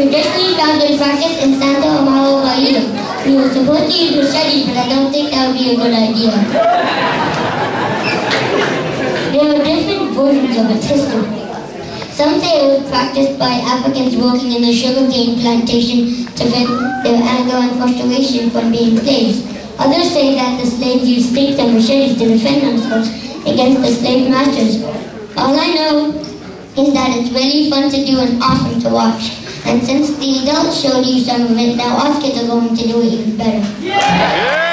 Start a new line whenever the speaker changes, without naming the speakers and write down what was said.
traditionally found in practice in Santo Amaro, Bahia. We were supposed to use machetes, but I don't think that would be a good idea. There are different versions of a history. Some say it was practiced by Africans working in the sugarcane plantation to vent their anger and frustration from being slaves. Others say that the slaves used sticks and machetes to defend themselves against the slave masters. All I know is that it's really fun to do and awesome to watch. And since the adults showed you some of it, now us kids are going to do it even better.
Yeah!